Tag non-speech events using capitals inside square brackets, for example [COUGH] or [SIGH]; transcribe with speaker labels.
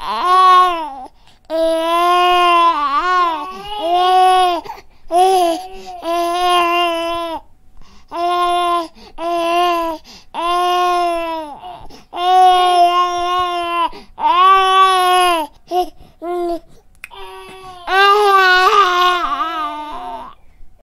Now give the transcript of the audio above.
Speaker 1: ah. [LAUGHS]